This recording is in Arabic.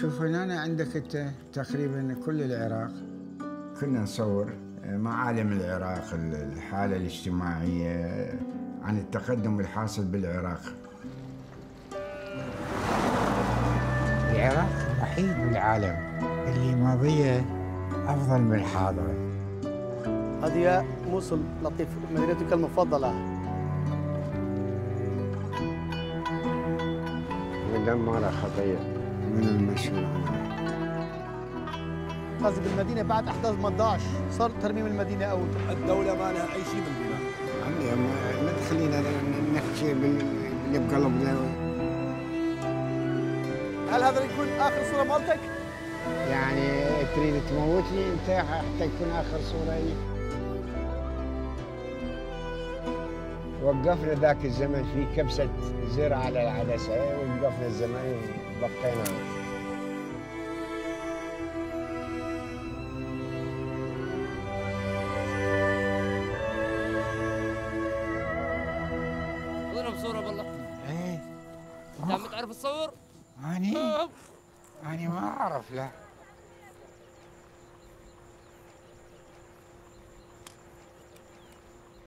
شوف هنا عندك انت تقريبا كل العراق. كنا نصور معالم العراق الحالة الاجتماعية عن التقدم الحاصل بالعراق. العراق وحيد بالعالم اللي ماضية أفضل من الحاضرة هذه موصل لطيف مدينتك المفضلة. من دمارة خطية من المشهور. قصدي بالمدينة بعد أحداث 18 صار ترميم المدينة أول. الدولة ما لها أي شيء بالبناء عمي ما تخلينا نحكي اللي بقلبنا هل هذا يكون آخر صورة مالتك؟ يعني تريد تموتني أنت حتى يكون آخر صورة لي. وقفنا ذاك الزمن في كبسة زر على العدسه وقفنا الزمن وبقينا. خذنا بصورة بالله. إيه؟ أنت عم تعرف تصور؟ أني؟ أني ما أعرف لا.